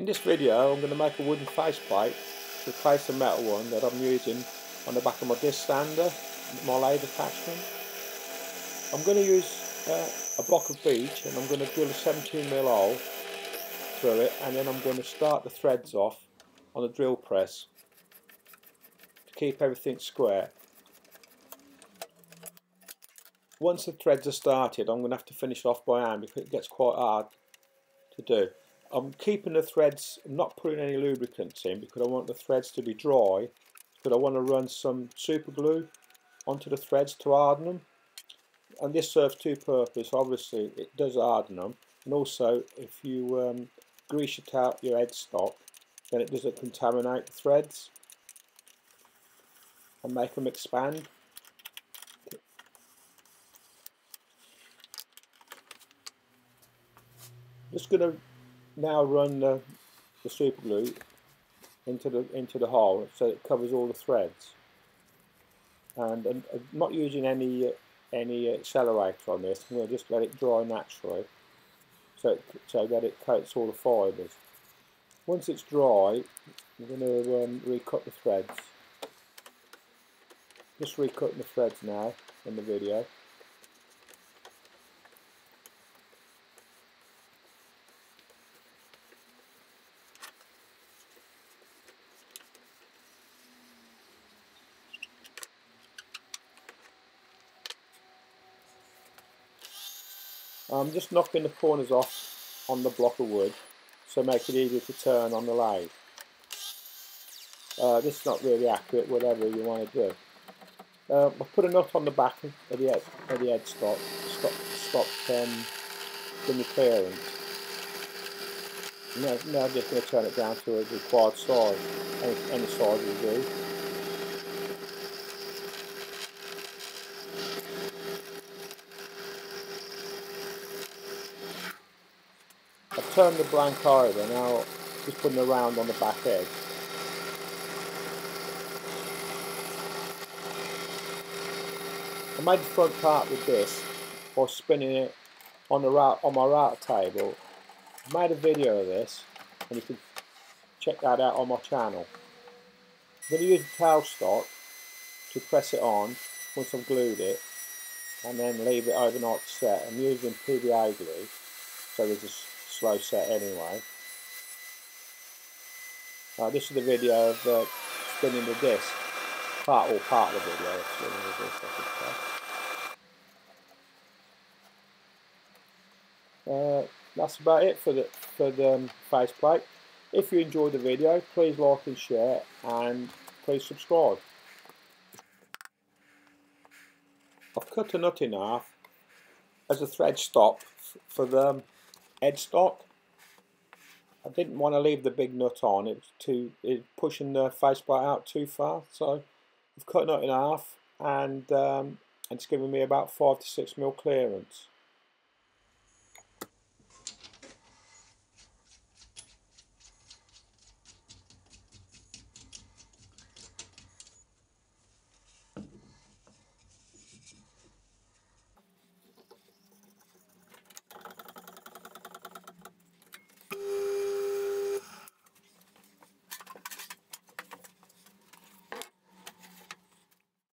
In this video I'm going to make a wooden faceplate to replace the metal one that I'm using on the back of my disc sander, my lathe attachment. I'm going to use uh, a block of beech and I'm going to drill a 17mm hole through it and then I'm going to start the threads off on the drill press to keep everything square. Once the threads are started I'm going to have to finish off by hand because it gets quite hard to do. I'm keeping the threads, I'm not putting any lubricants in because I want the threads to be dry but I want to run some super glue onto the threads to harden them and this serves two purposes obviously it does harden them and also if you um, grease it out your headstock then it doesn't contaminate the threads and make them expand. Just going to now run the, the super glue into the into the hole so it covers all the threads. And, I'm not using any any accelerator on this I'm going to just let it dry naturally so, it, so that it coats all the fibres. Once it's dry I'm going to um, recut the threads. Just recutting the threads now in the video I'm just knocking the corners off on the block of wood so make it easier to turn on the lathe. Uh, this is not really accurate, whatever you want to do. Uh, I'll put a nut on the back of the head, of the headstock, stop, stop um, the clearance. Now, now I'm just going to turn it down to a required size, any, any size will do. Turned the blank over, now just putting a round on the back edge. I made the front part with this by spinning it on the route on my router table. I made a video of this and you can check that out on my channel. I'm going to use a tailstock to press it on once I've glued it and then leave it overnight set. I'm using PVA glue so there's a slow set anyway. This is the video of uh, spinning the disc. Part or part of the video of spinning the disc, I. Uh, that's about it for the for the um, faceplate. If you enjoyed the video, please like and share, and please subscribe. I've cut a nut in half as a thread stop for the um, headstock. I didn't want to leave the big nut on, it was too it pushing the faceplate out too far, so I've cut nut in half and um, it's giving me about 5 to 6 mil clearance.